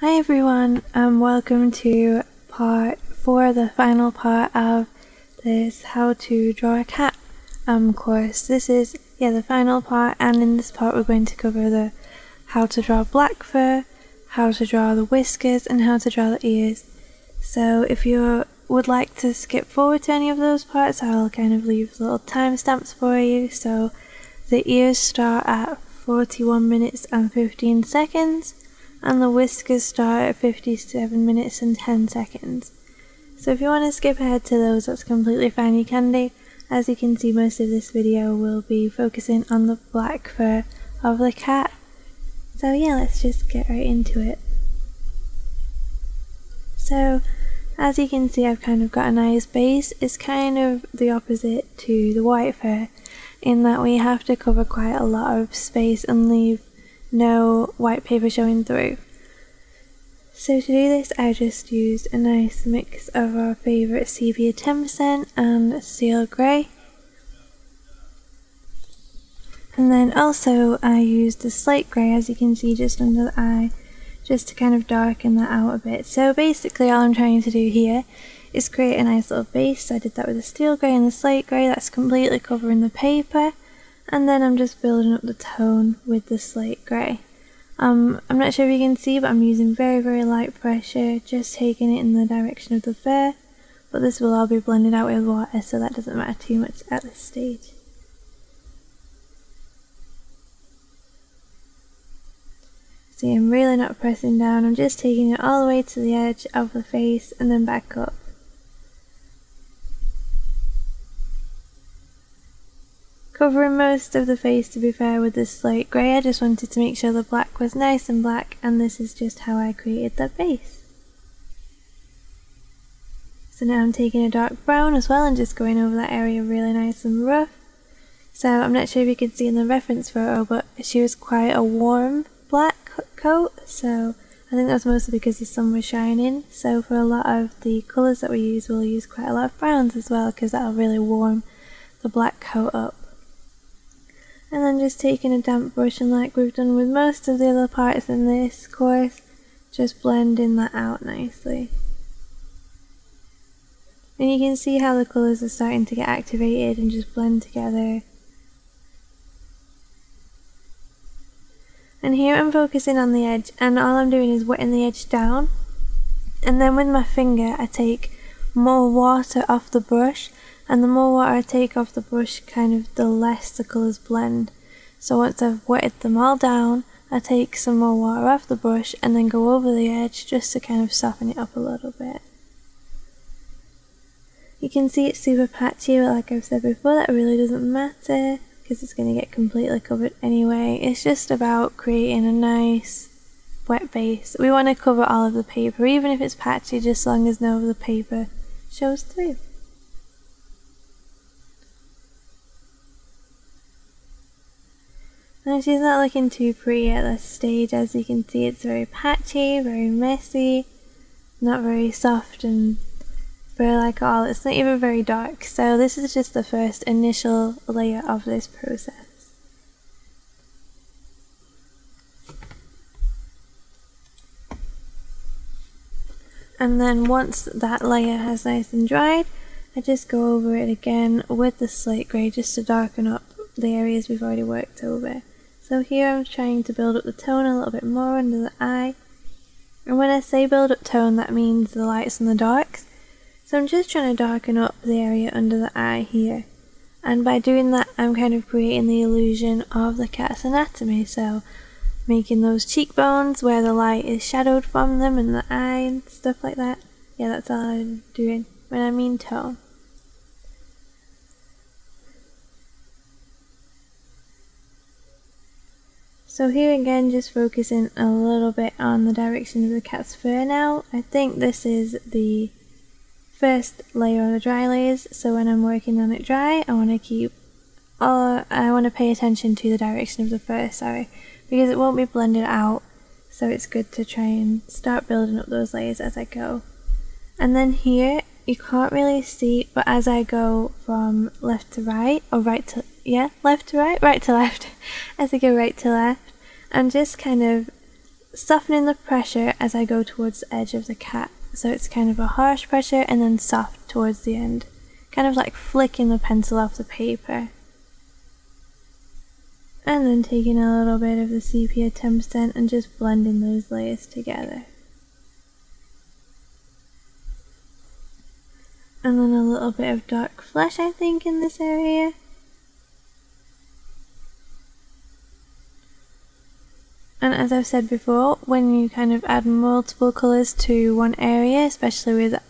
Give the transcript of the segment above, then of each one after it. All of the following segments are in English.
Hi everyone, and welcome to part four, the final part of this how to draw a cat um course. This is yeah the final part, and in this part we're going to cover the how to draw black fur, how to draw the whiskers, and how to draw the ears. So if you would like to skip forward to any of those parts, I'll kind of leave little timestamps for you. So the ears start at 41 minutes and 15 seconds and the whiskers start at 57 minutes and 10 seconds. So if you want to skip ahead to those, that's completely fine, you can do. As you can see, most of this video will be focusing on the black fur of the cat. So yeah, let's just get right into it. So, as you can see, I've kind of got a nice base. It's kind of the opposite to the white fur, in that we have to cover quite a lot of space and leave no white paper showing through. So to do this I just used a nice mix of our favourite sepia 10% and steel grey. And then also I used the slate grey as you can see just under the eye just to kind of darken that out a bit. So basically all I'm trying to do here is create a nice little base. So I did that with the steel grey and the slate grey that's completely covering the paper and then I'm just building up the tone with the slate grey. Um, I'm not sure if you can see but I'm using very very light pressure just taking it in the direction of the fur but this will all be blended out with water so that doesn't matter too much at this stage. See I'm really not pressing down, I'm just taking it all the way to the edge of the face and then back up. Covering most of the face to be fair with this slate grey, I just wanted to make sure the black was nice and black and this is just how I created that base. So now I'm taking a dark brown as well and just going over that area really nice and rough. So I'm not sure if you can see in the reference photo but she was quite a warm black coat so I think that's mostly because the sun was shining so for a lot of the colours that we use we'll use quite a lot of browns as well because that'll really warm the black coat up and then just taking a damp brush and like we've done with most of the other parts in this course just blending that out nicely. And you can see how the colours are starting to get activated and just blend together. And here I'm focusing on the edge and all I'm doing is wetting the edge down. And then with my finger I take more water off the brush and the more water I take off the brush kind of the less the colours blend. So once I've wetted them all down I take some more water off the brush and then go over the edge just to kind of soften it up a little bit. You can see it's super patchy but like I've said before that really doesn't matter because it's going to get completely covered anyway. It's just about creating a nice wet base. We want to cover all of the paper even if it's patchy just as long as none of the paper shows through And she's not looking too pretty at this stage, as you can see it's very patchy, very messy, not very soft and fur like all. It's not even very dark, so this is just the first initial layer of this process. And then once that layer has nice and dried, I just go over it again with the slate grey just to darken up the areas we've already worked over. So here I'm trying to build up the tone a little bit more under the eye. And when I say build up tone, that means the lights and the darks. So I'm just trying to darken up the area under the eye here. And by doing that, I'm kind of creating the illusion of the cat's anatomy. So making those cheekbones where the light is shadowed from them and the eye and stuff like that. Yeah, that's all I'm doing when I mean tone. So here again, just focusing a little bit on the direction of the cat's fur now. I think this is the first layer of the dry layers, so when I'm working on it dry, I want to keep, all, I want to pay attention to the direction of the fur, sorry, because it won't be blended out, so it's good to try and start building up those layers as I go. And then here, you can't really see, but as I go from left to right, or right to, yeah, left to right, right to left, as I go right to left, I'm just kind of softening the pressure as I go towards the edge of the cat. So it's kind of a harsh pressure and then soft towards the end. Kind of like flicking the pencil off the paper. And then taking a little bit of the sepia 10% and just blending those layers together. And then a little bit of dark flesh I think in this area. And as I've said before, when you kind of add multiple colours to one area, especially with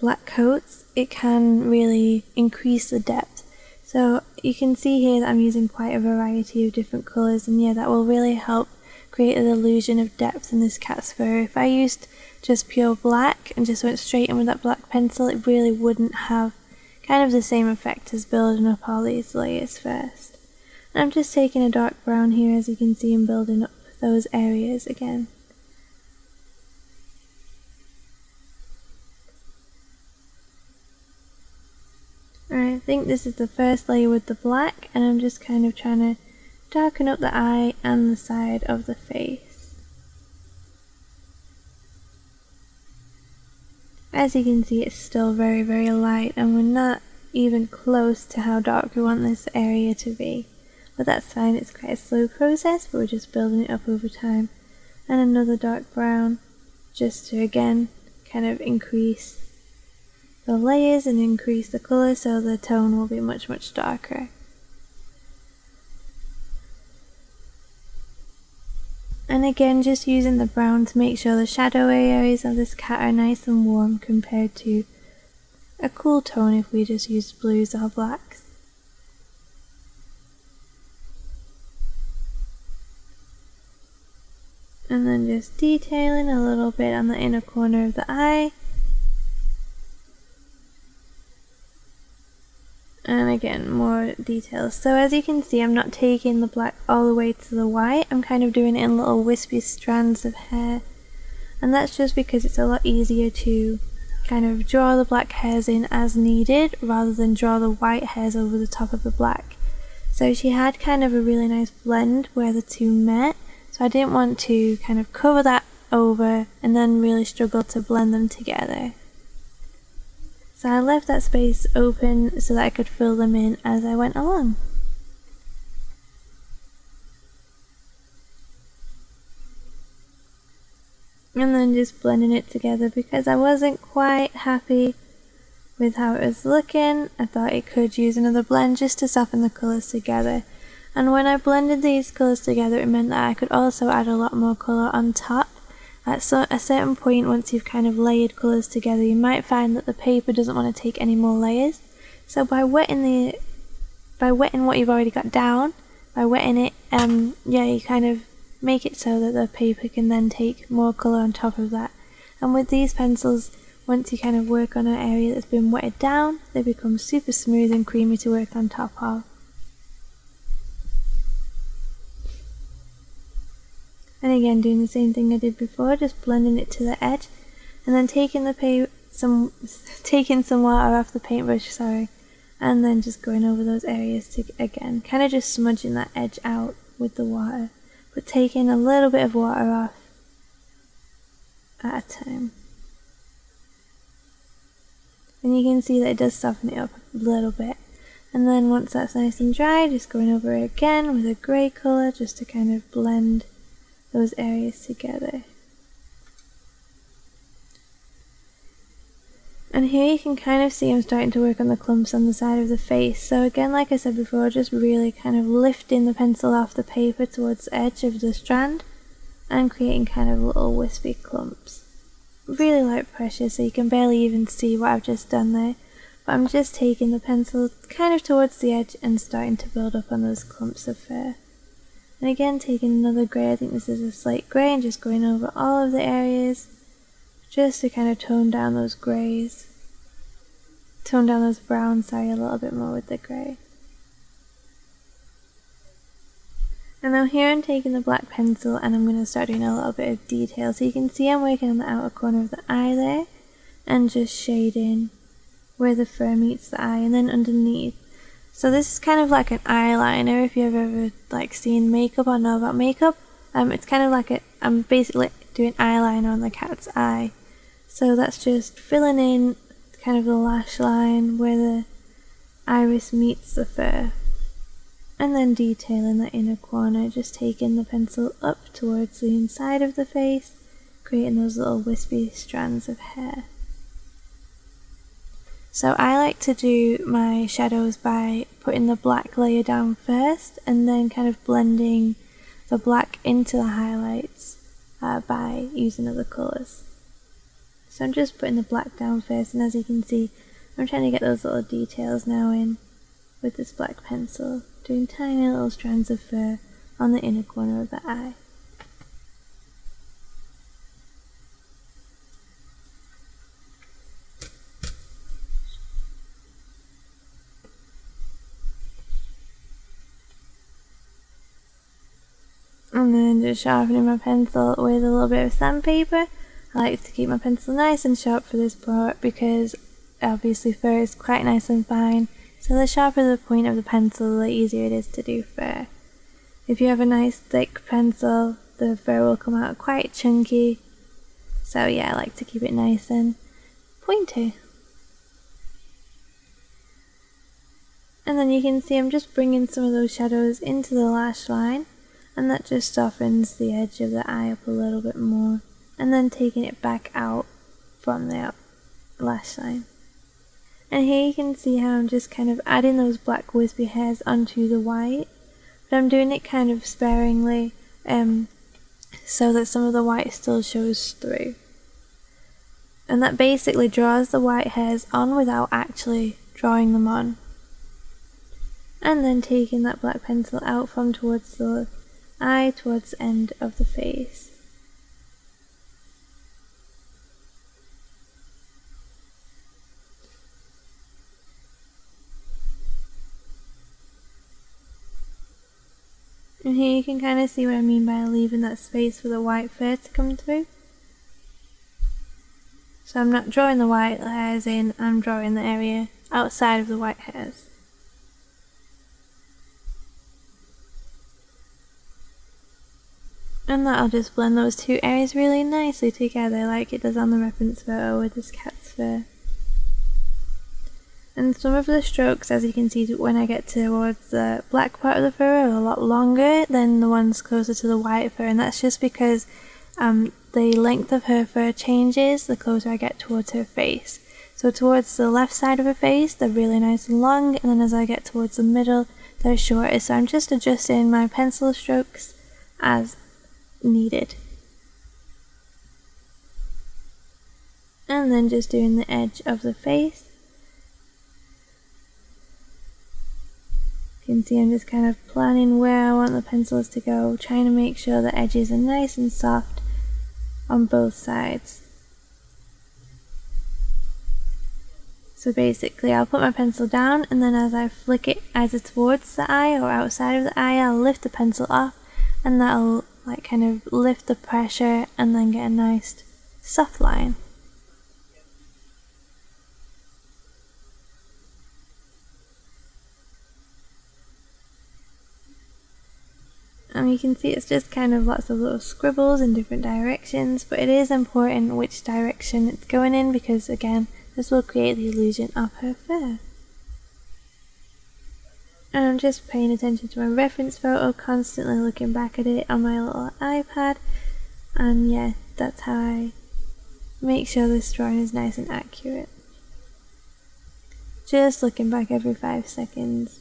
black coats, it can really increase the depth. So you can see here that I'm using quite a variety of different colours and yeah, that will really help create an illusion of depth in this cat's fur. If I used just pure black and just went straight in with that black pencil, it really wouldn't have kind of the same effect as building up all these layers first. And I'm just taking a dark brown here as you can see and building up those areas again. I think this is the first layer with the black and I'm just kind of trying to darken up the eye and the side of the face. As you can see it's still very very light and we're not even close to how dark we want this area to be. But that's fine, it's quite a slow process, but we're just building it up over time. And another dark brown, just to again kind of increase the layers and increase the colour so the tone will be much much darker. And again just using the brown to make sure the shadow areas of this cat are nice and warm compared to a cool tone if we just used blues or blacks. And then just detailing a little bit on the inner corner of the eye. And again more details. So as you can see I'm not taking the black all the way to the white. I'm kind of doing it in little wispy strands of hair. And that's just because it's a lot easier to kind of draw the black hairs in as needed rather than draw the white hairs over the top of the black. So she had kind of a really nice blend where the two met I didn't want to kind of cover that over and then really struggle to blend them together. So I left that space open so that I could fill them in as I went along. And then just blending it together because I wasn't quite happy with how it was looking. I thought it could use another blend just to soften the colours together and when I blended these colours together it meant that I could also add a lot more colour on top. At so a certain point once you've kind of layered colours together you might find that the paper doesn't want to take any more layers. So by wetting the by wetting what you've already got down, by wetting it, um, yeah, you kind of make it so that the paper can then take more colour on top of that. And with these pencils, once you kind of work on an area that's been wetted down, they become super smooth and creamy to work on top of. And again doing the same thing I did before just blending it to the edge and then taking the paint some taking some water off the paintbrush sorry and then just going over those areas to again kind of just smudging that edge out with the water but taking a little bit of water off at a time. And you can see that it does soften it up a little bit. And then once that's nice and dry just going over it again with a grey colour just to kind of blend those areas together. And here you can kind of see I'm starting to work on the clumps on the side of the face. So again, like I said before, just really kind of lifting the pencil off the paper towards the edge of the strand and creating kind of little wispy clumps. Really light pressure so you can barely even see what I've just done there. But I'm just taking the pencil kind of towards the edge and starting to build up on those clumps of fur. And again, taking another grey, I think this is a slate grey, and just going over all of the areas just to kind of tone down those greys. Tone down those browns, sorry, a little bit more with the grey. And now here I'm taking the black pencil and I'm going to start doing a little bit of detail. So you can see I'm working on the outer corner of the eye there and just shading where the fur meets the eye and then underneath so this is kind of like an eyeliner if you've ever like seen makeup or know about makeup. Um, it's kind of like a I'm basically doing eyeliner on the cat's eye. So that's just filling in kind of the lash line where the iris meets the fur. And then detailing the inner corner, just taking the pencil up towards the inside of the face, creating those little wispy strands of hair. So I like to do my shadows by putting the black layer down first and then kind of blending the black into the highlights uh, by using other colours. So I'm just putting the black down first and as you can see I'm trying to get those little details now in with this black pencil, doing tiny little strands of fur on the inner corner of the eye. And then just sharpening my pencil with a little bit of sandpaper. I like to keep my pencil nice and sharp for this part because obviously fur is quite nice and fine. So the sharper the point of the pencil, the easier it is to do fur. If you have a nice thick pencil, the fur will come out quite chunky. So yeah, I like to keep it nice and pointy. And then you can see I'm just bringing some of those shadows into the lash line and that just softens the edge of the eye up a little bit more and then taking it back out from the lash line. And here you can see how I'm just kind of adding those black wispy hairs onto the white, but I'm doing it kind of sparingly um, so that some of the white still shows through. And that basically draws the white hairs on without actually drawing them on. And then taking that black pencil out from towards the eye towards the end of the face. And here you can kind of see what I mean by leaving that space for the white fur to come through. So I'm not drawing the white hairs in, I'm drawing the area outside of the white hairs. And that'll just blend those two areas really nicely together like it does on the reference photo with this cat's fur. And some of the strokes, as you can see when I get towards the black part of the fur, are a lot longer than the ones closer to the white fur, and that's just because um, the length of her fur changes the closer I get towards her face. So towards the left side of her face, they're really nice and long, and then as I get towards the middle, they're shorter. So I'm just adjusting my pencil strokes as needed. And then just doing the edge of the face. You can see I'm just kind of planning where I want the pencils to go, trying to make sure the edges are nice and soft on both sides. So basically I'll put my pencil down and then as I flick it either towards the eye or outside of the eye I'll lift the pencil off and that'll like kind of lift the pressure and then get a nice soft line. And you can see it's just kind of lots of little scribbles in different directions, but it is important which direction it's going in because again, this will create the illusion of her fur. And I'm just paying attention to my reference photo, constantly looking back at it on my little iPad. And yeah, that's how I make sure this drawing is nice and accurate. Just looking back every five seconds.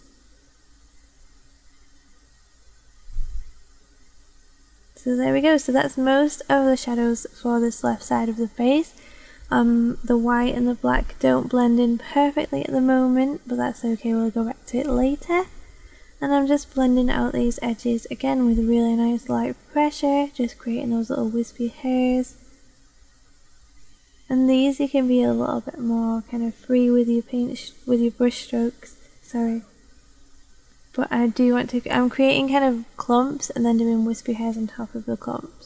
So there we go, so that's most of the shadows for this left side of the face. Um, the white and the black don't blend in perfectly at the moment, but that's okay, we'll go back to it later. And I'm just blending out these edges again with really nice light pressure, just creating those little wispy hairs. And these you can be a little bit more kind of free with your paint, with your brush strokes, sorry. But I do want to, I'm creating kind of clumps and then doing wispy hairs on top of the clumps.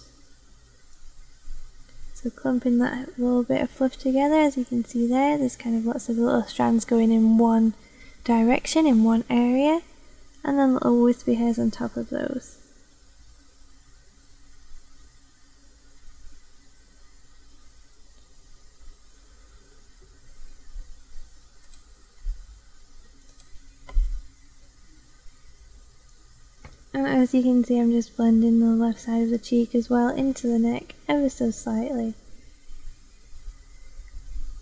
So clumping that little bit of fluff together, as you can see there, there's kind of lots of little strands going in one direction, in one area, and then little wispy hairs on top of those. And as you can see, I'm just blending the left side of the cheek as well into the neck ever so slightly.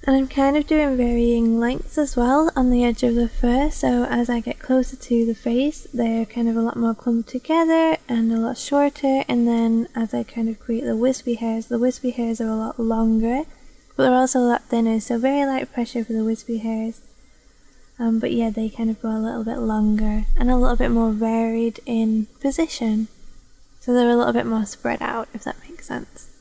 And I'm kind of doing varying lengths as well on the edge of the fur, so as I get closer to the face, they're kind of a lot more clumped together and a lot shorter, and then as I kind of create the wispy hairs, the wispy hairs are a lot longer, but they're also a lot thinner, so very light pressure for the wispy hairs. Um, but yeah, they kind of go a little bit longer and a little bit more varied in position. So they're a little bit more spread out, if that makes sense.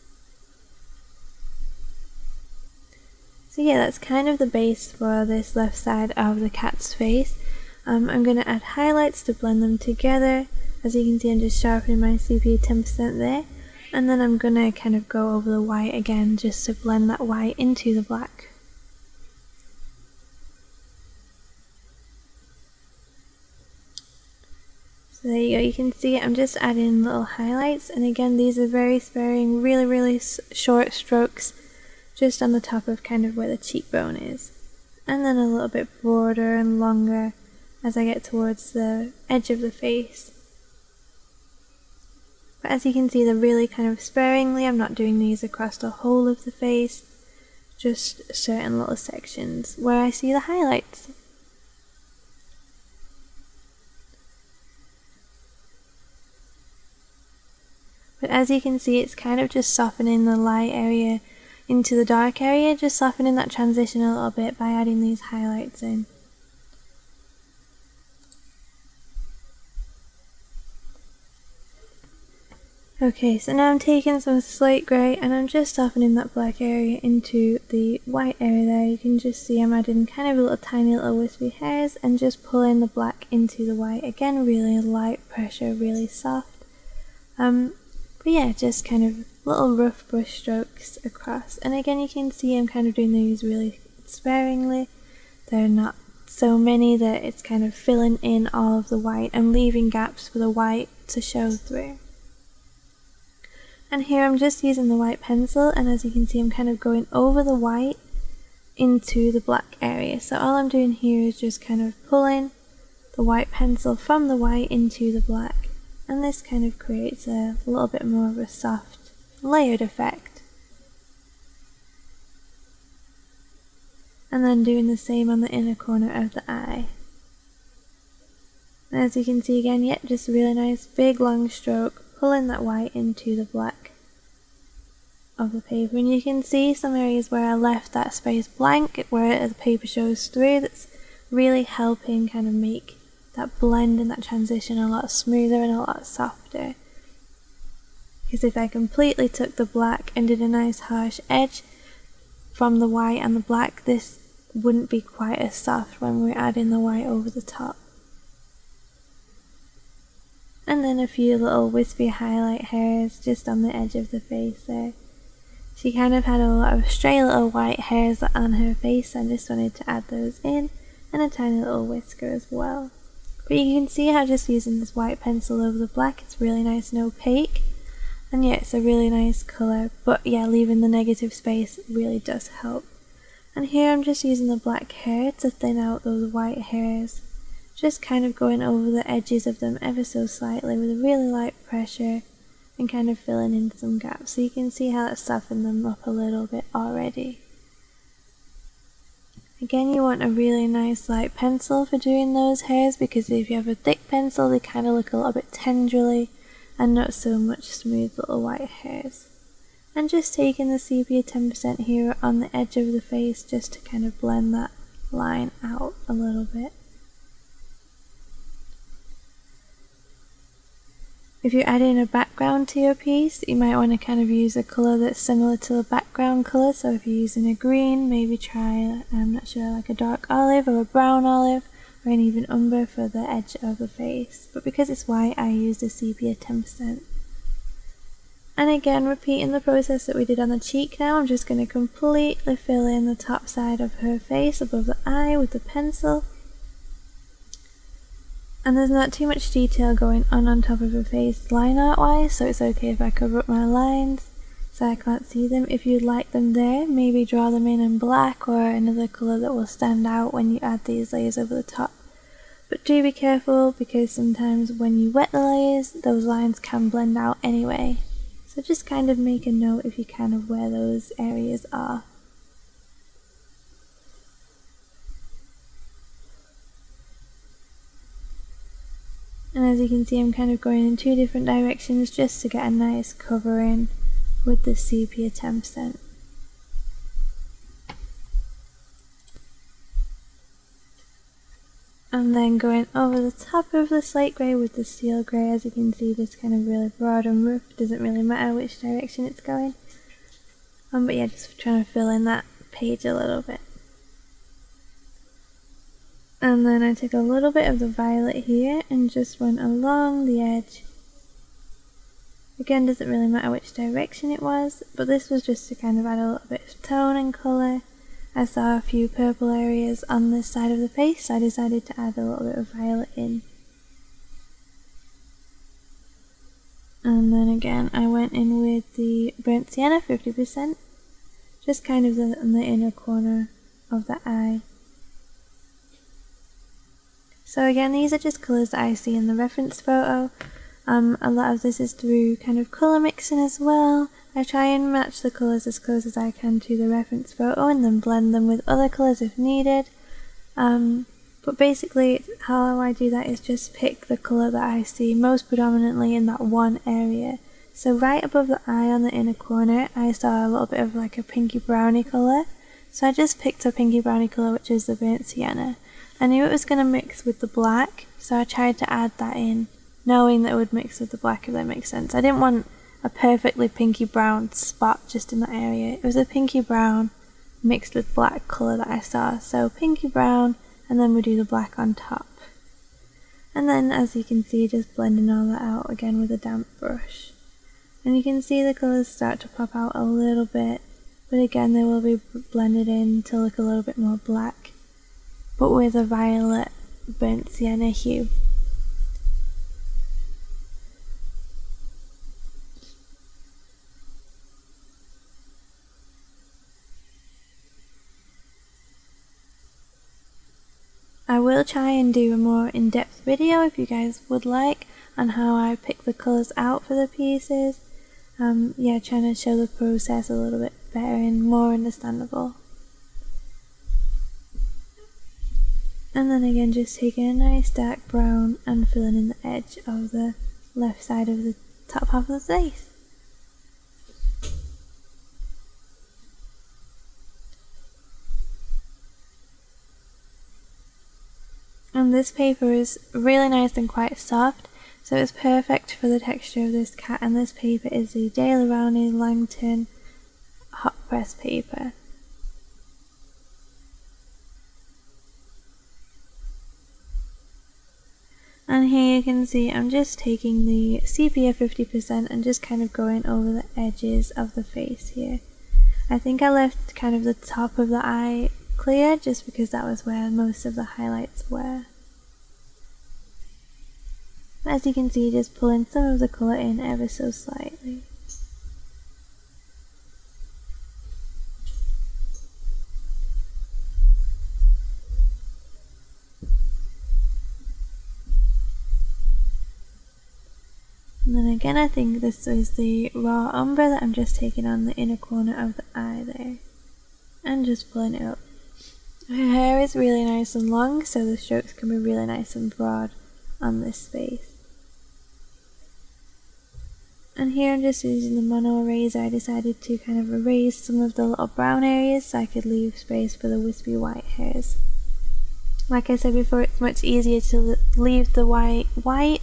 So yeah, that's kind of the base for this left side of the cat's face. Um, I'm going to add highlights to blend them together. As you can see, I'm just sharpening my sepia 10% there. And then I'm going to kind of go over the white again just to blend that white into the black. So there you go, you can see I'm just adding little highlights and again these are very sparing, really really short strokes just on the top of kind of where the cheekbone is. And then a little bit broader and longer as I get towards the edge of the face. But as you can see, they're really kind of sparingly. I'm not doing these across the whole of the face, just certain little sections where I see the highlights. But as you can see, it's kind of just softening the light area into the dark area, just softening that transition a little bit by adding these highlights in. Okay, so now I'm taking some slate grey and I'm just softening that black area into the white area there. You can just see I'm adding kind of a little tiny little wispy hairs and just pulling the black into the white. Again, really light pressure, really soft. Um, but yeah, just kind of little rough brush strokes across. And again, you can see I'm kind of doing these really sparingly. They're not so many that it's kind of filling in all of the white and leaving gaps for the white to show through. And here I'm just using the white pencil and as you can see I'm kind of going over the white into the black area. So all I'm doing here is just kind of pulling the white pencil from the white into the black and this kind of creates a little bit more of a soft layered effect. And then doing the same on the inner corner of the eye. And as you can see again, yet just a really nice big long stroke, pulling that white into the black of the paper. And you can see some areas where I left that space blank, where the paper shows through, that's really helping kind of make that blend and that transition a lot smoother and a lot softer. Because if I completely took the black and did a nice harsh edge from the white and the black, this wouldn't be quite as soft when we're adding the white over the top. And then a few little wispy highlight hairs just on the edge of the face there. She kind of had a lot of stray little white hairs on her face, I just wanted to add those in, and a tiny little whisker as well. But you can see how just using this white pencil over the black, it's really nice and opaque. And yeah, it's a really nice colour, but yeah, leaving the negative space really does help. And here I'm just using the black hair to thin out those white hairs. Just kind of going over the edges of them ever so slightly with a really light pressure and kind of filling in some gaps. So you can see how it's softened them up a little bit already. Again, you want a really nice light pencil for doing those hairs because if you have a thick pencil, they kind of look a little bit tendrily and not so much smooth little white hairs. And just taking the sepia 10% here on the edge of the face just to kind of blend that line out a little bit. If you're adding a background to your piece, you might want to kind of use a colour that's similar to the background colour. So if you're using a green, maybe try, I'm not sure, like a dark olive or a brown olive or an even umber for the edge of the face. But because it's white, I used a sepia 10%. And again, repeating the process that we did on the cheek now, I'm just going to completely fill in the top side of her face above the eye with the pencil. And there's not too much detail going on on top of her face line art wise, so it's okay if I cover up my lines so I can't see them. If you'd like them there, maybe draw them in in black or another colour that will stand out when you add these layers over the top. But do be careful because sometimes when you wet the layers, those lines can blend out anyway. So just kind of make a note if you can of where those areas are. And as you can see I'm kind of going in two different directions just to get a nice covering with the sepia 10%. And then going over the top of the slate grey with the steel grey, as you can see this kind of really broad and rough, doesn't really matter which direction it's going. Um, but yeah, just trying to fill in that page a little bit. And then I took a little bit of the violet here and just went along the edge. Again, doesn't really matter which direction it was, but this was just to kind of add a little bit of tone and colour I saw a few purple areas on this side of the face, so I decided to add a little bit of violet in. And then again, I went in with the burnt sienna, 50%, just kind of the, in the inner corner of the eye. So again, these are just colours that I see in the reference photo. Um, a lot of this is through kind of colour mixing as well. I try and match the colours as close as I can to the reference photo and then blend them with other colours if needed. Um, but basically how I do that is just pick the colour that I see most predominantly in that one area. So right above the eye on the inner corner I saw a little bit of like a pinky browny colour. So I just picked a pinky browny colour which is the burnt sienna. I knew it was going to mix with the black so I tried to add that in knowing that it would mix with the black if that makes sense. I didn't want a perfectly pinky brown spot just in that area. It was a pinky brown mixed with black colour that I saw. So pinky brown and then we do the black on top. And then as you can see just blending all that out again with a damp brush. And you can see the colours start to pop out a little bit but again they will be blended in to look a little bit more black but with a violet burnt sienna hue. I will try and do a more in-depth video if you guys would like on how I pick the colours out for the pieces. Um, yeah, trying to show the process a little bit better and more understandable. And then again just taking a nice dark brown and filling in the edge of the left side of the top half of the face. And this paper is really nice and quite soft, so it's perfect for the texture of this cat. And this paper is the Daler-Rowney Langton hot press paper. And here you can see I'm just taking the sepia 50% and just kind of going over the edges of the face here. I think I left kind of the top of the eye clear just because that was where most of the highlights were. As you can see, just pulling some of the colour in ever so slightly. And then again, I think this is the raw umber that I'm just taking on the inner corner of the eye there. And just pulling it up. Her hair is really nice and long, so the strokes can be really nice and broad on this space. And here I'm just using the mono eraser, I decided to kind of erase some of the little brown areas so I could leave space for the wispy white hairs. Like I said before, it's much easier to leave the white white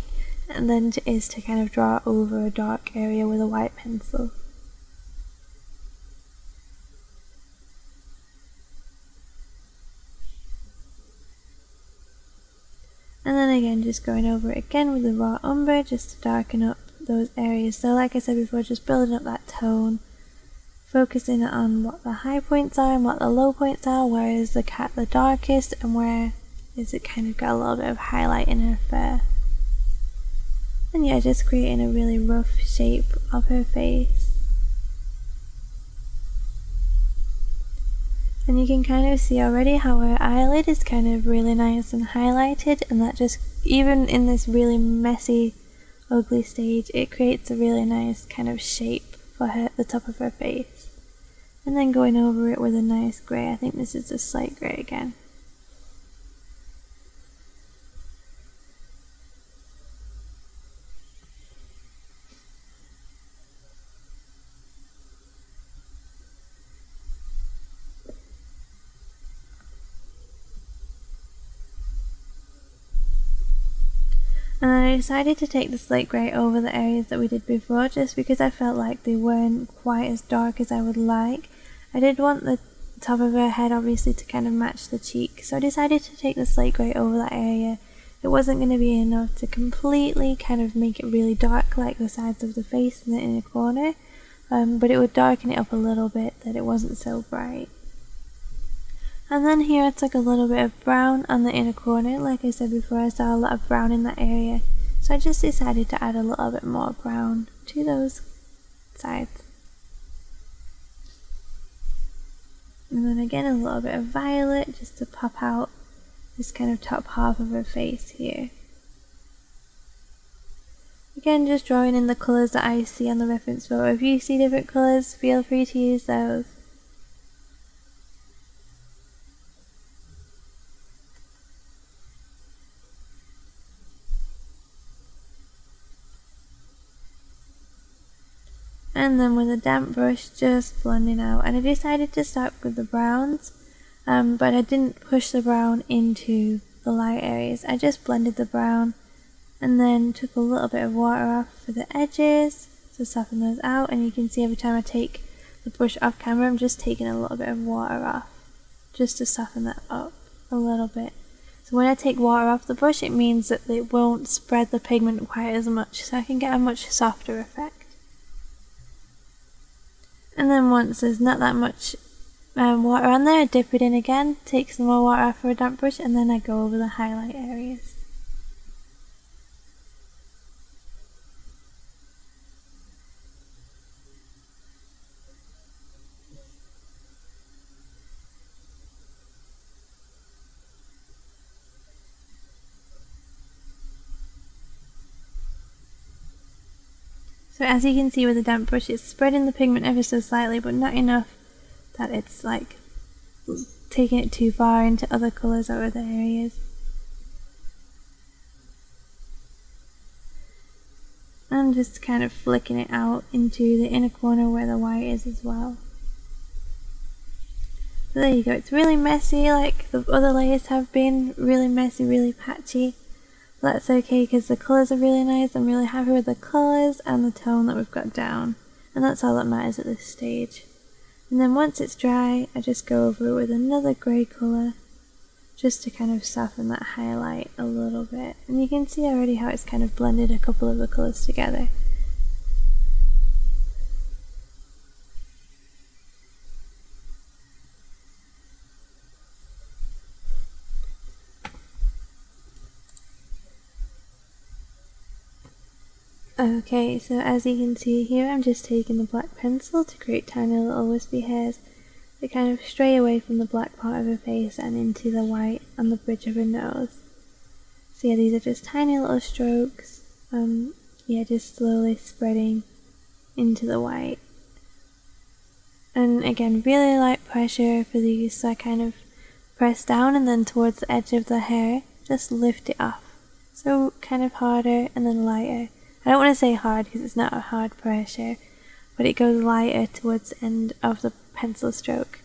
and then it is to kind of draw over a dark area with a white pencil. And then again, just going over it again with the raw umber just to darken up those areas. So like I said before, just building up that tone, focusing on what the high points are and what the low points are, where is the cat the darkest and where is it kind of got a little bit of highlight in her fur. And yeah, just creating a really rough shape of her face. And you can kind of see already how her eyelid is kind of really nice and highlighted and that just, even in this really messy, ugly stage, it creates a really nice kind of shape for her, at the top of her face. And then going over it with a nice grey, I think this is a slate grey again. And I decided to take the slate grey over the areas that we did before just because I felt like they weren't quite as dark as I would like. I did want the top of her head obviously to kind of match the cheek, so I decided to take the slate grey over that area. It wasn't going to be enough to completely kind of make it really dark like the sides of the face in the inner corner, um, but it would darken it up a little bit that it wasn't so bright. And then here I took a little bit of brown on the inner corner. Like I said before, I saw a lot of brown in that area. So I just decided to add a little bit more brown to those sides. And then again a little bit of violet just to pop out this kind of top half of her face here. Again, just drawing in the colours that I see on the reference photo. If you see different colours, feel free to use those. And then with a damp brush just blending out. And I decided to start with the browns um, but I didn't push the brown into the light areas. I just blended the brown and then took a little bit of water off for the edges to soften those out. And you can see every time I take the brush off camera I'm just taking a little bit of water off just to soften that up a little bit. So when I take water off the brush it means that it won't spread the pigment quite as much so I can get a much softer effect and then once there's not that much um, water on there, I dip it in again, take some more water off for a damp brush, and then I go over the highlight areas. So as you can see with the damp brush, it's spreading the pigment ever so slightly, but not enough that it's like taking it too far into other colours or other areas. And just kind of flicking it out into the inner corner where the white is as well. So there you go, it's really messy like the other layers have been, really messy, really patchy that's okay because the colours are really nice. I'm really happy with the colours and the tone that we've got down. And that's all that matters at this stage. And then once it's dry, I just go over it with another grey colour just to kind of soften that highlight a little bit. And you can see already how it's kind of blended a couple of the colours together. Okay, so as you can see here, I'm just taking the black pencil to create tiny little wispy hairs that kind of stray away from the black part of her face and into the white on the bridge of her nose. So yeah, these are just tiny little strokes, um, yeah, just slowly spreading into the white. And again, really light pressure for these, so I kind of press down and then towards the edge of the hair, just lift it off. So kind of harder and then lighter I don't want to say hard because it's not a hard pressure, but it goes lighter towards the end of the pencil stroke.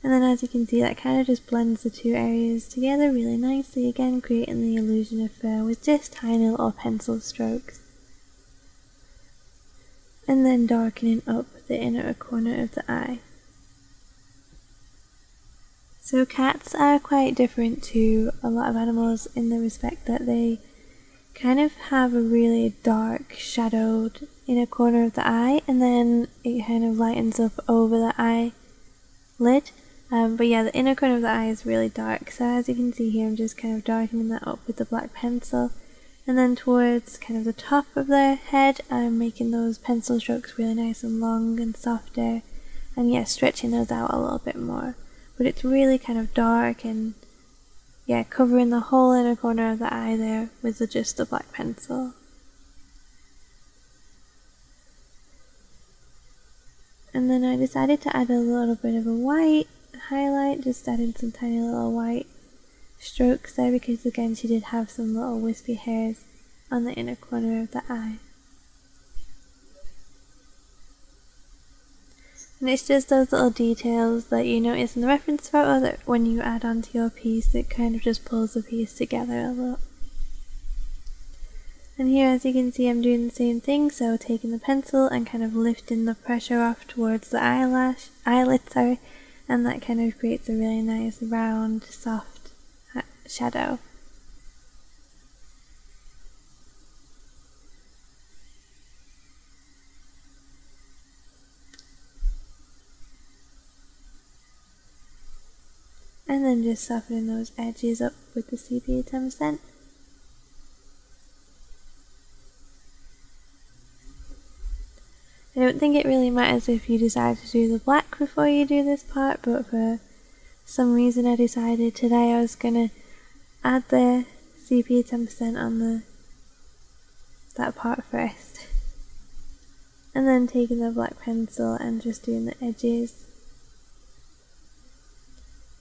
And then as you can see that kind of just blends the two areas together really nicely again creating the illusion of fur with just tiny little pencil strokes. And then darkening up the inner corner of the eye. So cats are quite different to a lot of animals in the respect that they kind of have a really dark shadowed inner corner of the eye and then it kind of lightens up over the eye lid. Um, but yeah, the inner corner of the eye is really dark. So as you can see here, I'm just kind of darkening that up with the black pencil. And then towards kind of the top of the head, I'm making those pencil strokes really nice and long and softer. and yeah, stretching those out a little bit more. But it's really kind of dark and yeah, covering the whole inner corner of the eye there with the, just the black pencil. And then I decided to add a little bit of a white highlight, just adding some tiny little white strokes there because again she did have some little wispy hairs on the inner corner of the eye. And it's just those little details that you notice in the reference photo that when you add onto your piece, it kind of just pulls the piece together a lot. And here, as you can see, I'm doing the same thing, so taking the pencil and kind of lifting the pressure off towards the eyelash, eyelid, sorry, and that kind of creates a really nice round, soft uh, shadow. Then just softening those edges up with the sepia 10%. I don't think it really matters if you decide to do the black before you do this part, but for some reason I decided today I was gonna add the sepia 10% on the that part first. And then taking the black pencil and just doing the edges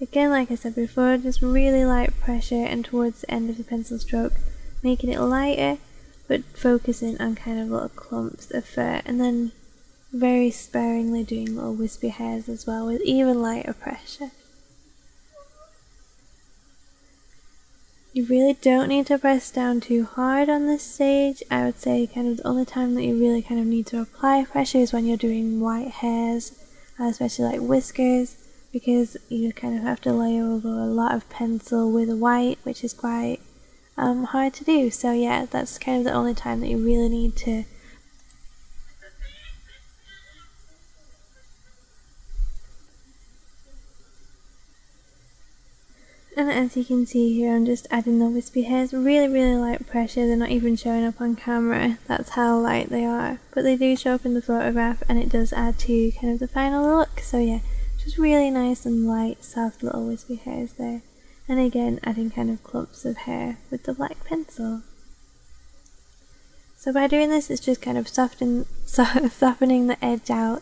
Again, like I said before, just really light pressure and towards the end of the pencil stroke, making it lighter, but focusing on kind of little clumps of fur, and then very sparingly doing little wispy hairs as well with even lighter pressure. You really don't need to press down too hard on this stage. I would say kind of the only time that you really kind of need to apply pressure is when you're doing white hairs, uh, especially like whiskers because you kind of have to layer over a lot of pencil with a white, which is quite um, hard to do. So yeah, that's kind of the only time that you really need to And as you can see here, I'm just adding the wispy hairs. Really, really light pressure. They're not even showing up on camera. That's how light they are. But they do show up in the photograph and it does add to kind of the final look. So yeah, just really nice and light, soft little wispy hairs there. And again, adding kind of clumps of hair with the black pencil. So by doing this, it's just kind of soften, so, softening the edge out.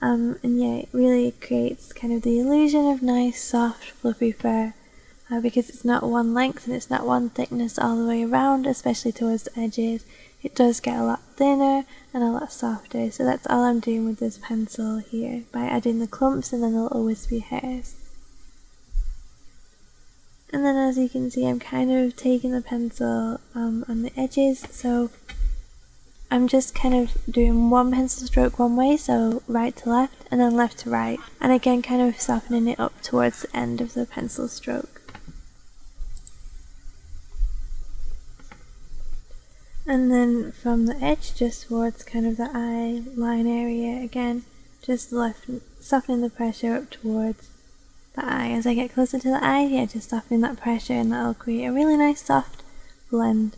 Um, and yeah, it really creates kind of the illusion of nice, soft, fluffy fur. Uh, because it's not one length and it's not one thickness all the way around, especially towards the edges it does get a lot thinner and a lot softer. So that's all I'm doing with this pencil here by adding the clumps and then the little wispy hairs. And then as you can see, I'm kind of taking the pencil um, on the edges. So I'm just kind of doing one pencil stroke one way, so right to left, and then left to right. And again, kind of softening it up towards the end of the pencil stroke. And then from the edge just towards kind of the eye line area again, just left softening the pressure up towards the eye. As I get closer to the eye, yeah, just softening that pressure and that'll create a really nice soft blend.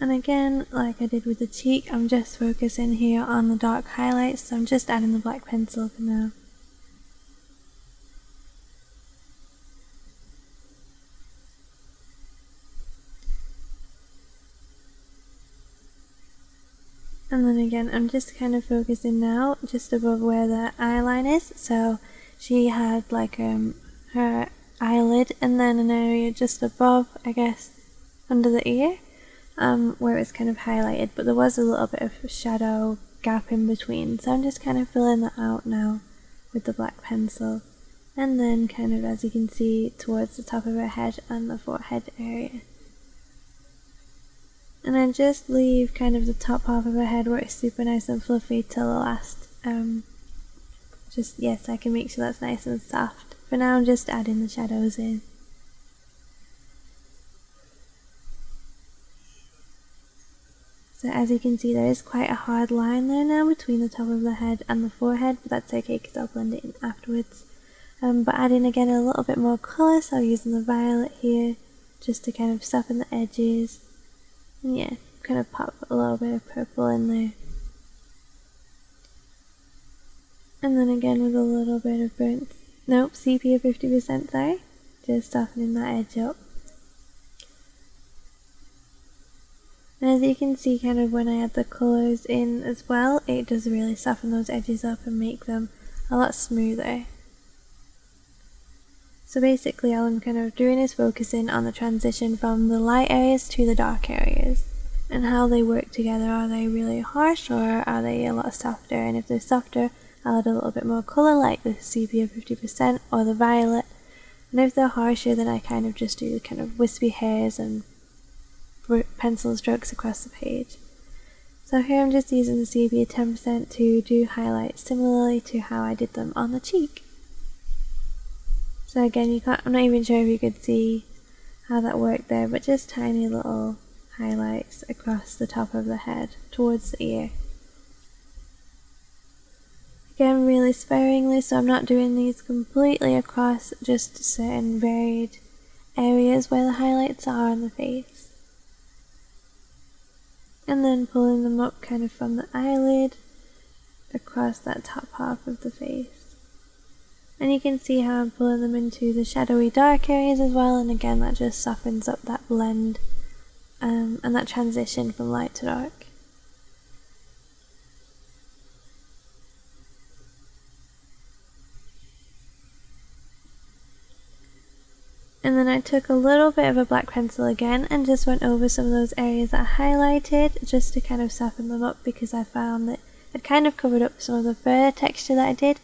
And again, like I did with the cheek, I'm just focusing here on the dark highlights, so I'm just adding the black pencil for now. And then again, I'm just kind of focusing now just above where the eyeline is. So she had like um her eyelid and then an area just above, I guess, under the ear, um, where it's kind of highlighted. But there was a little bit of shadow gap in between. So I'm just kind of filling that out now with the black pencil. And then kind of as you can see towards the top of her head and the forehead area. And then just leave kind of the top half of her head where it's super nice and fluffy till the last. Um, just, yes, I can make sure that's nice and soft. For now, I'm just adding the shadows in. So as you can see, there is quite a hard line there now between the top of the head and the forehead, but that's okay because I'll blend it in afterwards. Um, but adding again a little bit more colour, so using the violet here, just to kind of soften the edges yeah, kind of pop a little bit of purple in there. And then again with a little bit of burnt, nope, sepia 50%, sorry, just softening that edge up. And as you can see kind of when I add the colours in as well, it does really soften those edges up and make them a lot smoother. So basically all I'm kind of doing is focusing on the transition from the light areas to the dark areas and how they work together. Are they really harsh or are they a lot softer? And if they're softer, I'll add a little bit more colour like the sepia 50% or the violet. And if they're harsher, then I kind of just do kind of wispy hairs and pencil strokes across the page. So here I'm just using the sepia 10% to do highlights similarly to how I did them on the cheek. So again, you can't, I'm not even sure if you could see how that worked there, but just tiny little highlights across the top of the head towards the ear. Again, really sparingly, so I'm not doing these completely across just certain varied areas where the highlights are on the face. And then pulling them up kind of from the eyelid across that top half of the face. And you can see how I'm pulling them into the shadowy dark areas as well, and again that just softens up that blend um, and that transition from light to dark. And then I took a little bit of a black pencil again and just went over some of those areas that I highlighted just to kind of soften them up because I found that it kind of covered up some of the fur texture that I did.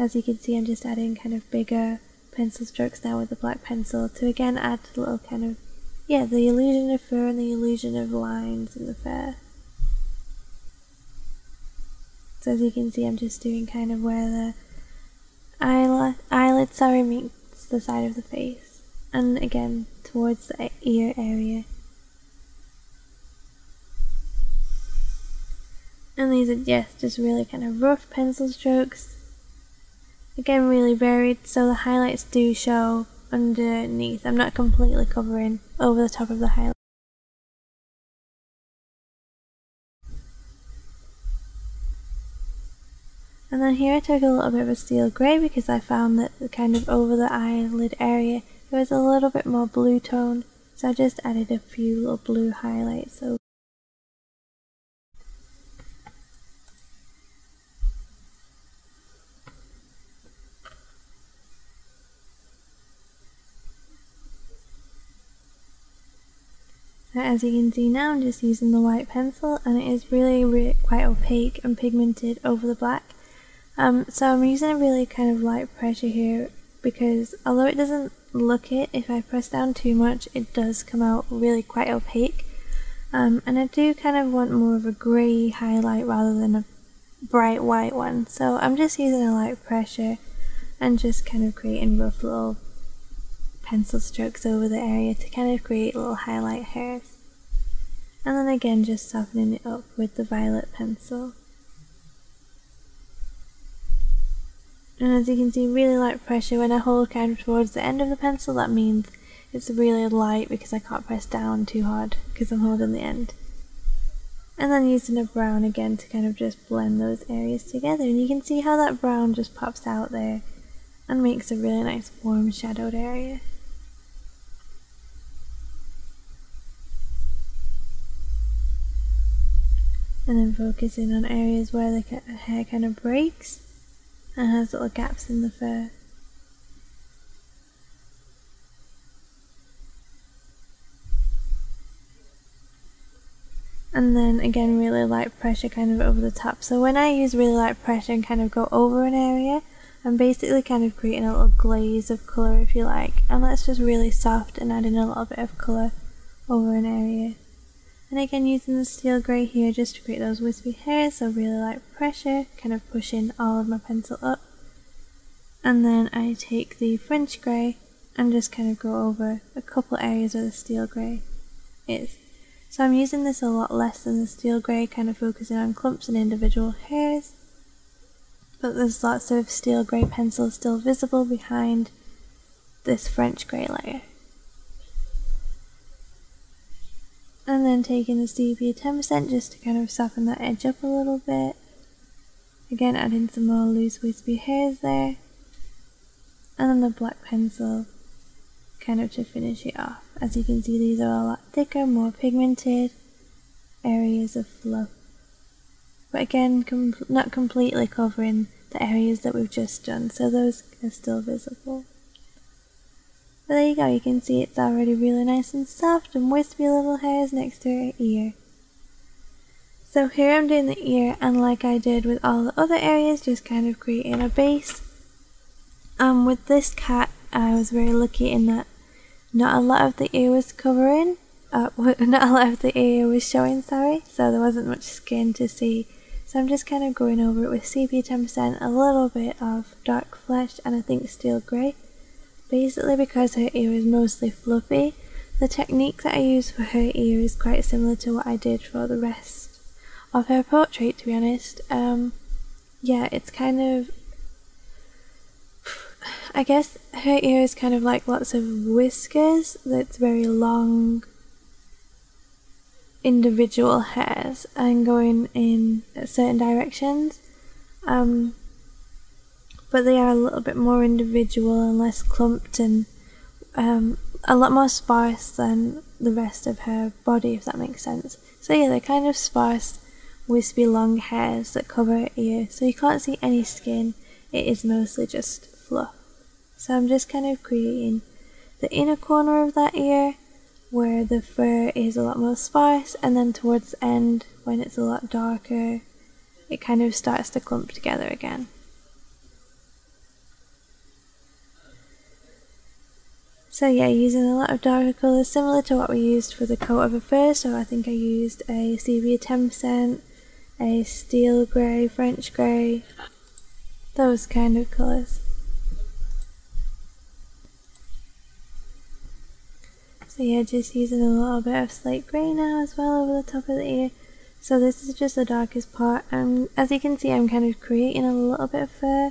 As you can see I'm just adding kind of bigger pencil strokes now with the black pencil to again add a little kind of yeah, the illusion of fur and the illusion of lines in the fur. So as you can see, I'm just doing kind of where the eyelid, eyelid sorry, meets the side of the face. And again, towards the ear area. And these are, yes, just really kind of rough pencil strokes. Again, really varied, so the highlights do show underneath. I'm not completely covering over the top of the highlight. And then here I took a little bit of a steel grey because I found that the kind of over the eyelid area there was a little bit more blue tone so I just added a few little blue highlights so As you can see now I'm just using the white pencil and it is really, really quite opaque and pigmented over the black. Um, so I'm using a really kind of light pressure here because although it doesn't look it, if I press down too much it does come out really quite opaque. Um, and I do kind of want more of a grey highlight rather than a bright white one. So I'm just using a light pressure and just kind of creating rough little pencil strokes over the area to kind of create little highlight hairs. And then again just softening it up with the violet pencil. And as you can see, really light pressure. When I hold kind of towards the end of the pencil, that means it's really light because I can't press down too hard because I'm holding the end. And then using a brown again to kind of just blend those areas together. And you can see how that brown just pops out there and makes a really nice warm shadowed area. And then focusing on areas where the hair kind of breaks and has little gaps in the fur. And then again really light pressure kind of over the top. So when I use really light pressure and kind of go over an area, I'm basically kind of creating a little glaze of colour if you like. And that's just really soft and adding a little bit of colour over an area. And again using the steel grey here just to create those wispy hairs, so really light pressure, kind of pushing all of my pencil up. And then I take the French grey and just kind of go over a couple areas where the steel grey is. So I'm using this a lot less than the steel grey, kind of focusing on clumps and individual hairs. But there's lots of steel grey pencil still visible behind this French grey layer. And then taking the sepia 10% just to kind of soften that edge up a little bit Again, adding some more loose wispy hairs there. And then the black pencil kind of to finish it off. As you can see, these are a lot thicker, more pigmented areas of fluff. But again, com not completely covering the areas that we've just done, so those are still visible. There you go, you can see it's already really nice and soft and wispy little hairs next to her ear. So here I'm doing the ear and like I did with all the other areas, just kind of creating a base. Um, with this cat, I was very lucky in that not a lot of the ear was covering, uh, not a lot of the ear was showing, sorry, so there wasn't much skin to see. So I'm just kind of going over it with sepia 10%, a little bit of dark flesh, and I think steel grey. Basically because her ear is mostly fluffy, the technique that I use for her ear is quite similar to what I did for the rest of her portrait to be honest. Um, yeah, it's kind of I guess her ear is kind of like lots of whiskers that's very long individual hairs and going in certain directions. Um, but they are a little bit more individual and less clumped and um, a lot more sparse than the rest of her body, if that makes sense. So yeah, they're kind of sparse, wispy long hairs that cover her ear, so you can't see any skin. It is mostly just fluff. So I'm just kind of creating the inner corner of that ear where the fur is a lot more sparse and then towards the end when it's a lot darker it kind of starts to clump together again. So yeah, using a lot of darker colours similar to what we used for the coat of a fur, so I think I used a sepia 10%, a steel grey, French grey, those kind of colours. So yeah, just using a little bit of slate grey now as well over the top of the ear. So this is just the darkest part and as you can see I'm kind of creating a little bit of fur.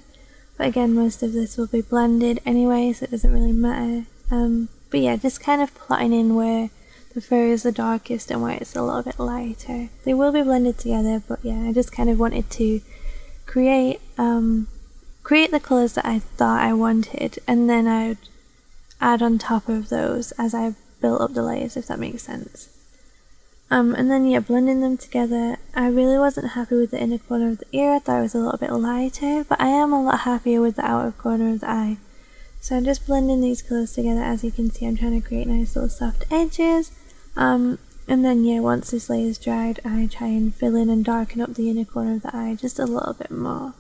But again most of this will be blended anyway so it doesn't really matter. Um, but yeah, just kind of plotting in where the fur is the darkest and where it's a little bit lighter. They will be blended together but yeah, I just kind of wanted to create um, create the colours that I thought I wanted and then I'd add on top of those as I built up the layers, if that makes sense. Um, and then yeah, blending them together, I really wasn't happy with the inner corner of the ear, I thought it was a little bit lighter, but I am a lot happier with the outer corner of the eye. So I'm just blending these colours together, as you can see I'm trying to create nice little soft edges, um, and then yeah, once this layer is dried, I try and fill in and darken up the inner corner of the eye just a little bit more.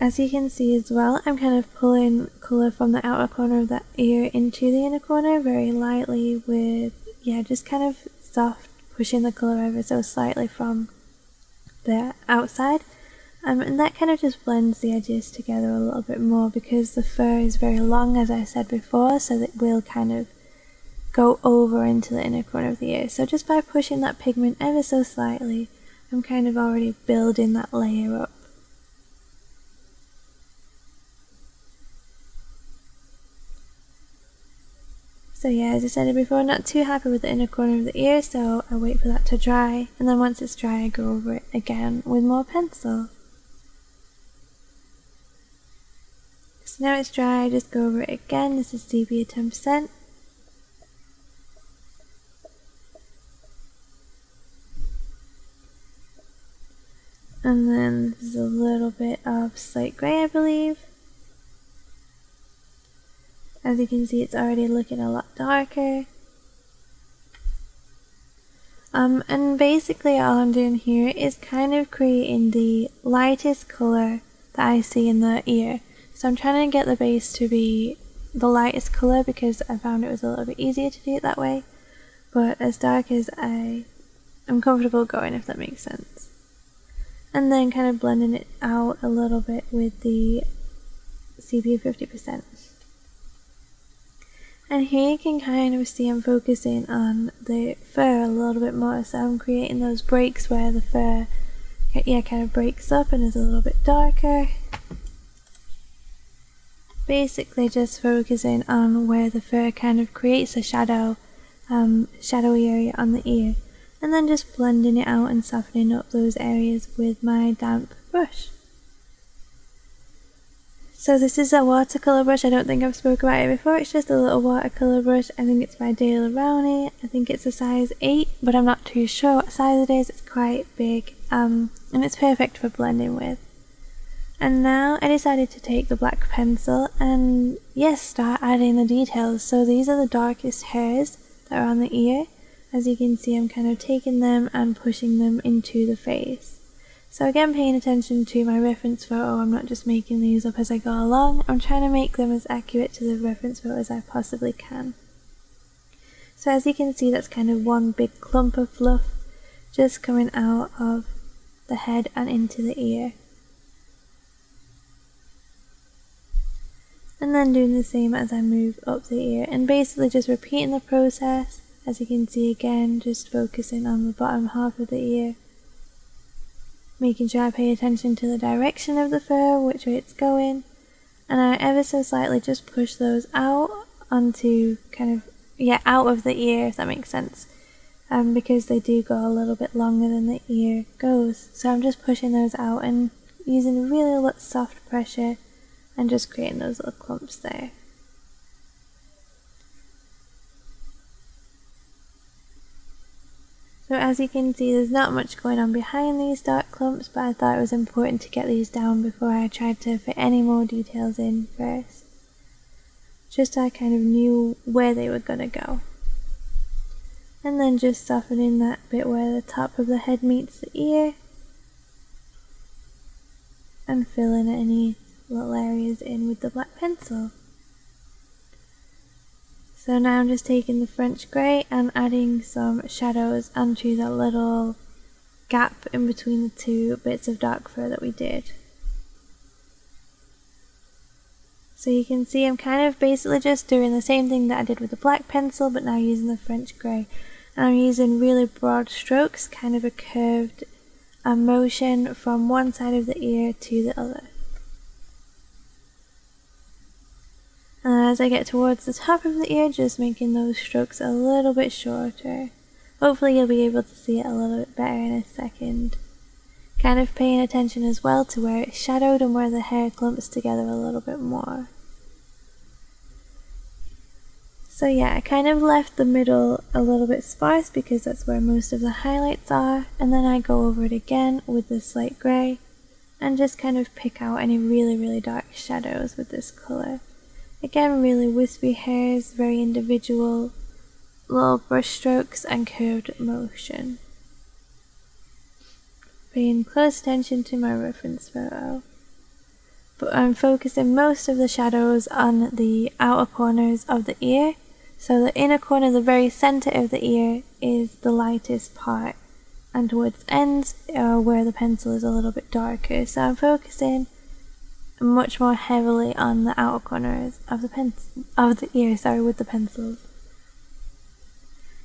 As you can see as well, I'm kind of pulling colour from the outer corner of the ear into the inner corner very lightly with, yeah, just kind of soft pushing the colour over so slightly from the outside. Um, and that kind of just blends the edges together a little bit more because the fur is very long as I said before so that will kind of go over into the inner corner of the ear. So just by pushing that pigment ever so slightly, I'm kind of already building that layer up. So yeah, as I said before, I'm not too happy with the inner corner of the ear, so I wait for that to dry, and then once it's dry I go over it again with more pencil. Now it's dry, just go over it again, this is sepia 10%. And then this is a little bit of slate grey I believe. As you can see, it's already looking a lot darker. Um, and basically all I'm doing here is kind of creating the lightest color that I see in the ear. So I'm trying to get the base to be the lightest color because I found it was a little bit easier to do it that way. But as dark as I am comfortable going, if that makes sense. And then kind of blending it out a little bit with the sepia 50%. And here you can kind of see I'm focusing on the fur a little bit more. So I'm creating those breaks where the fur yeah, kind of breaks up and is a little bit darker. Basically just focusing on where the fur kind of creates a shadow, um, shadowy area on the ear. and then just blending it out and softening up those areas with my damp brush. So this is a watercolour brush, I don't think I've spoken about it before, it's just a little watercolour brush, I think it's by Daler Rowney, I think it's a size 8, but I'm not too sure what size it is, it's quite big, um, and it's perfect for blending with. And now I decided to take the black pencil and yes, start adding the details. So these are the darkest hairs that are on the ear. As you can see, I'm kind of taking them and pushing them into the face. So again, paying attention to my reference photo, I'm not just making these up as I go along, I'm trying to make them as accurate to the reference photo as I possibly can. So as you can see, that's kind of one big clump of fluff just coming out of the head and into the ear. And then doing the same as I move up the ear and basically just repeating the process as you can see again just focusing on the bottom half of the ear making sure I pay attention to the direction of the fur which way it's going and I ever so slightly just push those out onto kind of yeah out of the ear if that makes sense um, because they do go a little bit longer than the ear goes. So I'm just pushing those out and using really soft pressure and just creating those little clumps there. So as you can see there's not much going on behind these dark clumps but I thought it was important to get these down before I tried to fit any more details in first. Just so I kind of knew where they were gonna go. And then just softening that bit where the top of the head meets the ear and filling any little areas in with the black pencil. So now I'm just taking the French grey and adding some shadows onto that little gap in between the two bits of dark fur that we did. So you can see I'm kind of basically just doing the same thing that I did with the black pencil but now using the French grey. And I'm using really broad strokes, kind of a curved motion from one side of the ear to the other. And as I get towards the top of the ear, just making those strokes a little bit shorter. Hopefully you'll be able to see it a little bit better in a second. Kind of paying attention as well to where it's shadowed and where the hair clumps together a little bit more. So yeah, I kind of left the middle a little bit sparse because that's where most of the highlights are. And then I go over it again with this light grey and just kind of pick out any really, really dark shadows with this colour. Again, really wispy hairs, very individual, little brush strokes and curved motion. Paying close attention to my reference photo. But I'm focusing most of the shadows on the outer corners of the ear. So the inner corner, the very center of the ear, is the lightest part. And towards ends are where the pencil is a little bit darker. So I'm focusing much more heavily on the outer corners of the pencil of the ear, sorry, with the pencils.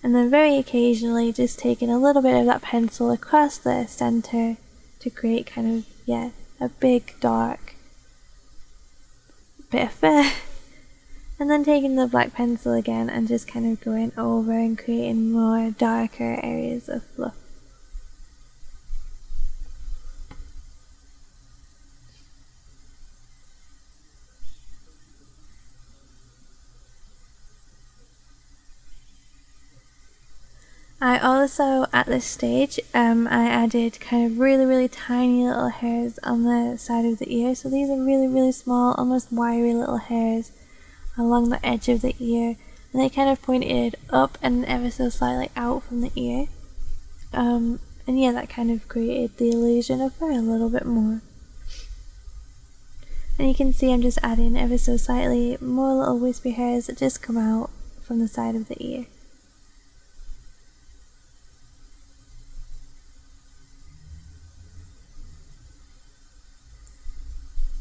And then very occasionally just taking a little bit of that pencil across the center to create kind of yeah, a big dark bit of fur. and then taking the black pencil again and just kind of going over and creating more darker areas of fluff. I also, at this stage, um, I added kind of really, really tiny little hairs on the side of the ear. So these are really, really small, almost wiry little hairs along the edge of the ear. And they kind of pointed up and ever so slightly out from the ear. Um, and yeah, that kind of created the illusion of fur a little bit more. And you can see I'm just adding ever so slightly more little wispy hairs that just come out from the side of the ear.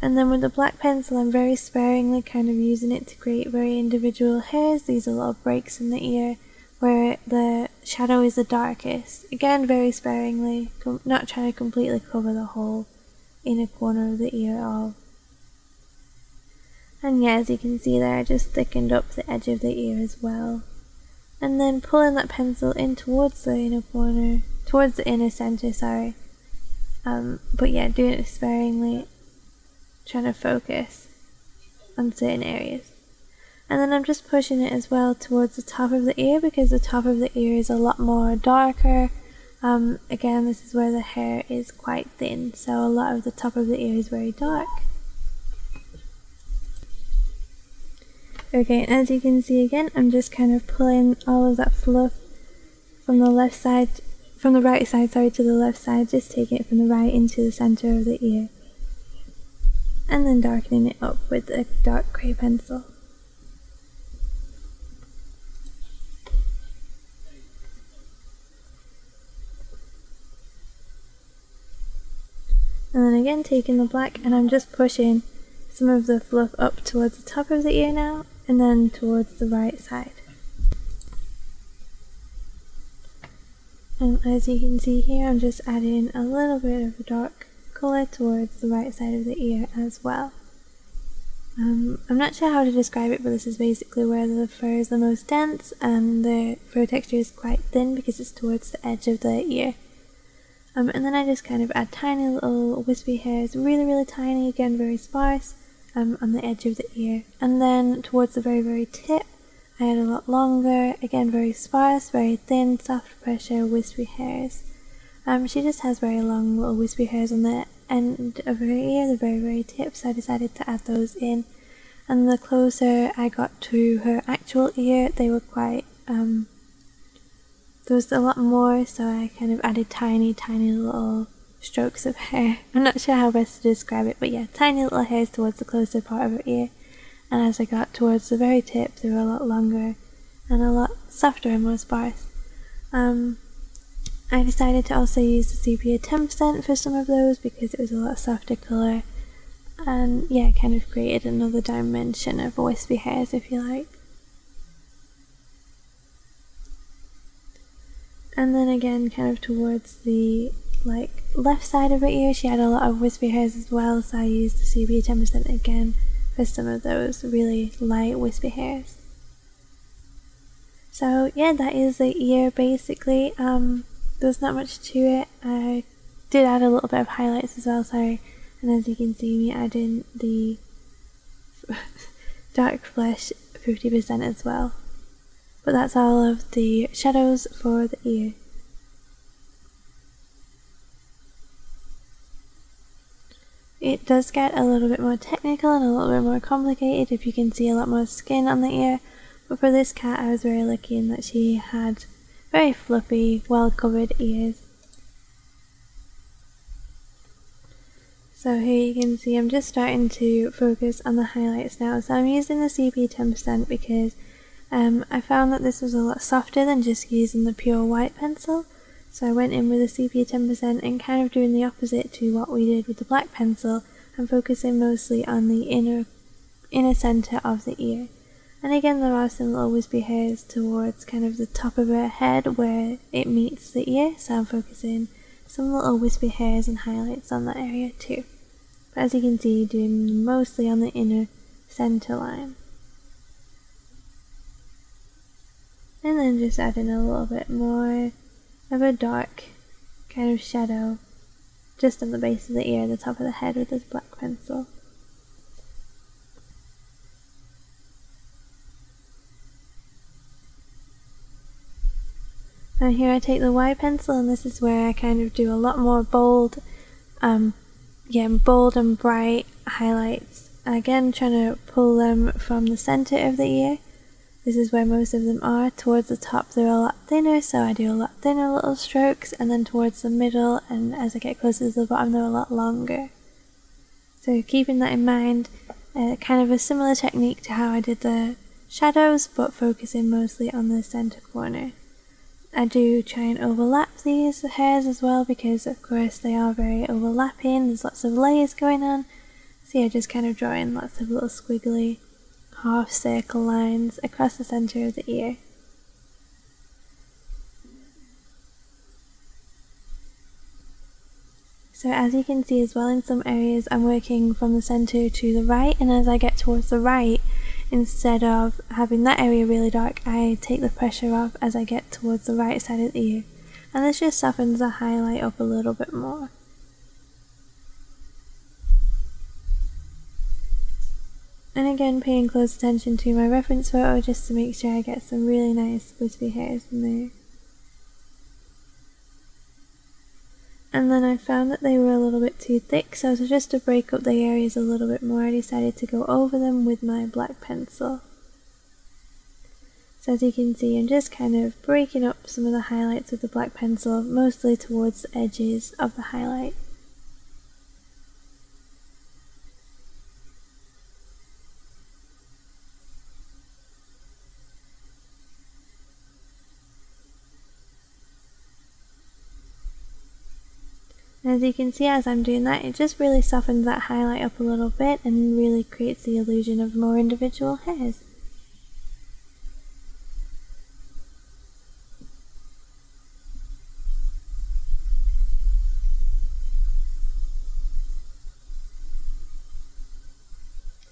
And then with the black pencil, I'm very sparingly kind of using it to create very individual hairs. These are little breaks in the ear where the shadow is the darkest. Again, very sparingly, not trying to completely cover the whole inner corner of the ear at all. And yeah, as you can see there, I just thickened up the edge of the ear as well. and then pulling that pencil in towards the inner corner, towards the inner center, sorry. Um, but yeah, doing it sparingly, trying to focus on certain areas. And then I'm just pushing it as well towards the top of the ear because the top of the ear is a lot more darker. Um, again, this is where the hair is quite thin, so a lot of the top of the ear is very dark. Okay, as you can see again, I'm just kind of pulling all of that fluff from the left side, from the right side, sorry, to the left side, just taking it from the right into the center of the ear. And then darkening it up with a dark grey pencil. And then again taking the black and I'm just pushing some of the fluff up towards the top of the ear now and then towards the right side. And as you can see here, I'm just adding a little bit of dark colour towards the right side of the ear as well. Um, I'm not sure how to describe it, but this is basically where the fur is the most dense and the fur texture is quite thin because it's towards the edge of the ear. Um, and then I just kind of add tiny little wispy hairs, really, really tiny, again, very sparse, um, on the edge of the ear. And then towards the very, very tip, I add a lot longer, again very sparse, very thin, soft pressure, wispy hairs. Um, she just has very long little wispy hairs on the end of her ear, the very, very tip, so I decided to add those in. And the closer I got to her actual ear, they were quite, um, there was a lot more, so I kind of added tiny, tiny little strokes of hair. I'm not sure how best to describe it, but yeah, tiny little hairs towards the closer part of her ear. And as I got towards the very tip, they were a lot longer and a lot softer and more sparse. Um, I decided to also use the sepia 10% for some of those because it was a lot softer colour. And yeah, kind of created another dimension of wispy hairs, if you like. And then again, kind of towards the like left side of her ear, she had a lot of wispy hairs as well, so I used the sepia 10% again for some of those really light wispy hairs. So yeah, that is the ear basically. Um, there's not much to it. I did add a little bit of highlights as well, sorry. And as you can see me adding the dark flesh 50% as well. But that's all of the shadows for the ear. It does get a little bit more technical and a little bit more complicated if you can see a lot more skin on the ear, but for this cat I was very lucky in that she had very fluffy, well covered ears. So here you can see I'm just starting to focus on the highlights now. So I'm using the sepia 10% because um, I found that this was a lot softer than just using the pure white pencil. So I went in with the sepia 10% and kind of doing the opposite to what we did with the black pencil and focusing mostly on the inner inner center of the ear. And again there are some little wispy hairs towards kind of the top of her head where it meets the ear, so I'm focusing some little wispy hairs and highlights on that area too. But as you can see, doing mostly on the inner center line. And then just adding a little bit more of a dark kind of shadow just on the base of the ear, the top of the head with this black pencil. And here I take the Y pencil and this is where I kind of do a lot more bold, um, yeah, bold and bright highlights. Again, trying to pull them from the center of the ear this is where most of them are. Towards the top they're a lot thinner, so I do a lot thinner little strokes, and then towards the middle and as I get closer to the bottom they're a lot longer. So keeping that in mind, uh, kind of a similar technique to how I did the shadows, but focusing mostly on the center corner. I do try and overlap these hairs as well because of course they are very overlapping, there's lots of layers going on. So yeah, just kind of drawing lots of little squiggly half circle lines across the center of the ear. So as you can see as well in some areas I'm working from the center to the right and as I get towards the right instead of having that area really dark, I take the pressure off as I get towards the right side of the ear. And this just softens the highlight up a little bit more. And again, paying close attention to my reference photo just to make sure I get some really nice wispy hairs in there. And then I found that they were a little bit too thick, so just to break up the areas a little bit more, I decided to go over them with my black pencil. So as you can see, I'm just kind of breaking up some of the highlights with the black pencil, mostly towards the edges of the highlight. As you can see as I'm doing that, it just really softens that highlight up a little bit and really creates the illusion of more individual hairs.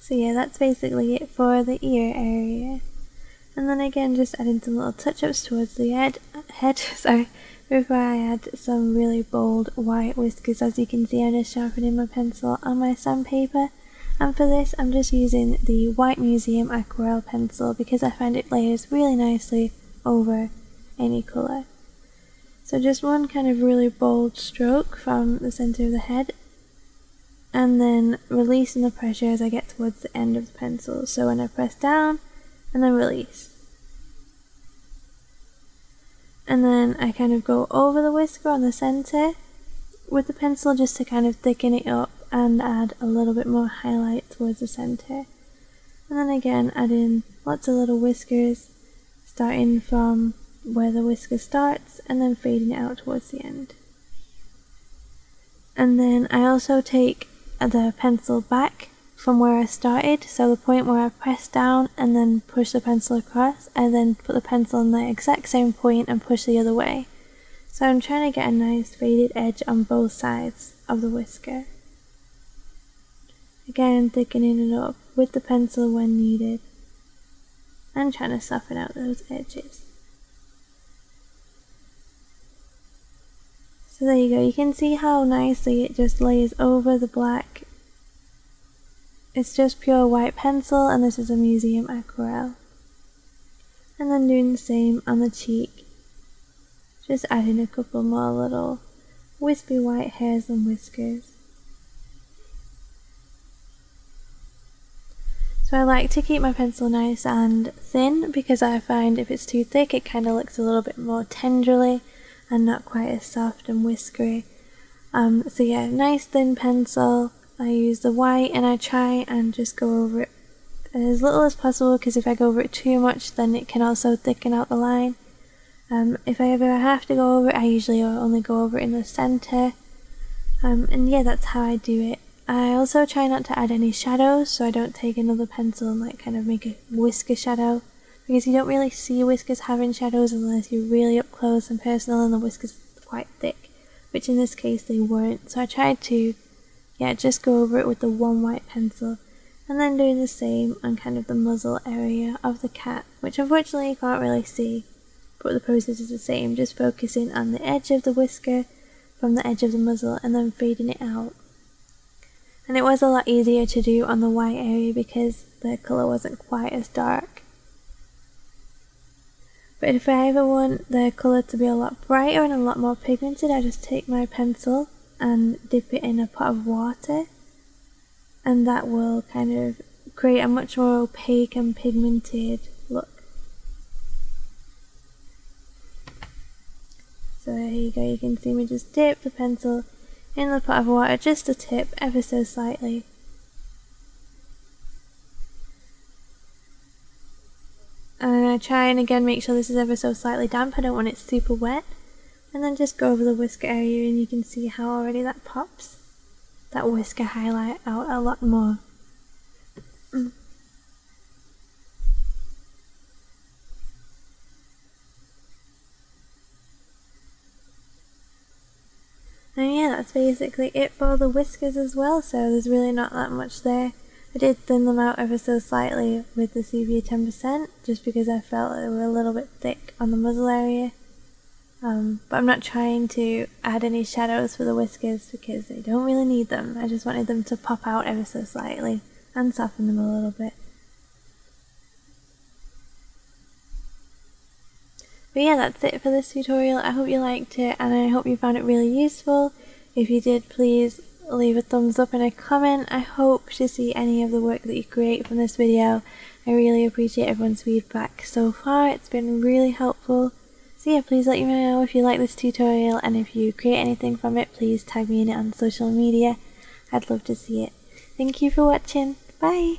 So yeah, that's basically it for the ear area. And then again, just adding some little touch-ups towards the head, head, sorry, before I add some really bold white whiskers. As you can see, I'm just sharpening my pencil on my sandpaper. And for this, I'm just using the White Museum Aquarelle pencil because I find it layers really nicely over any colour. So just one kind of really bold stroke from the centre of the head and then releasing the pressure as I get towards the end of the pencil. So when I press down and then release. And then I kind of go over the whisker on the center with the pencil just to kind of thicken it up and add a little bit more highlight towards the center. And then again add in lots of little whiskers starting from where the whisker starts and then fading it out towards the end. And then I also take the pencil back from where I started, so the point where I press down and then push the pencil across, and then put the pencil on the exact same point and push the other way. So I'm trying to get a nice faded edge on both sides of the whisker. Again, thickening it up with the pencil when needed, and trying to soften out those edges. So there you go, you can see how nicely it just lays over the black it's just pure white pencil and this is a museum aquarelle. And then doing the same on the cheek. Just adding a couple more little wispy white hairs and whiskers. So I like to keep my pencil nice and thin because I find if it's too thick it kind of looks a little bit more tenderly and not quite as soft and whiskery. Um, so yeah, nice thin pencil I use the white and I try and just go over it as little as possible because if I go over it too much then it can also thicken out the line. Um, if I ever have to go over it I usually only go over it in the centre um, and yeah that's how I do it. I also try not to add any shadows so I don't take another pencil and like kind of make a whisker shadow because you don't really see whiskers having shadows unless you're really up close and personal and the whiskers are quite thick which in this case they weren't so I tried to yeah, just go over it with the one white pencil and then doing the same on kind of the muzzle area of the cat, which unfortunately you can't really see, but the process is the same, just focusing on the edge of the whisker from the edge of the muzzle and then fading it out. And it was a lot easier to do on the white area because the colour wasn't quite as dark. But if I ever want the colour to be a lot brighter and a lot more pigmented, I just take my pencil and dip it in a pot of water and that will kind of create a much more opaque and pigmented look. So here you go, you can see me just dip the pencil in the pot of water just a tip ever so slightly. And I try and again make sure this is ever so slightly damp, I don't want it super wet and then just go over the whisker area and you can see how already that pops that whisker highlight out a lot more. Mm. And yeah, that's basically it for the whiskers as well, so there's really not that much there. I did thin them out ever so slightly with the sepia 10% just because I felt they were a little bit thick on the muzzle area. Um, but I'm not trying to add any shadows for the whiskers because they don't really need them. I just wanted them to pop out ever so slightly and soften them a little bit. But yeah, that's it for this tutorial. I hope you liked it and I hope you found it really useful. If you did, please leave a thumbs up and a comment. I hope to see any of the work that you create from this video. I really appreciate everyone's feedback so far. It's been really helpful. So yeah, please let me know if you like this tutorial and if you create anything from it, please tag me in it on social media. I'd love to see it. Thank you for watching. Bye!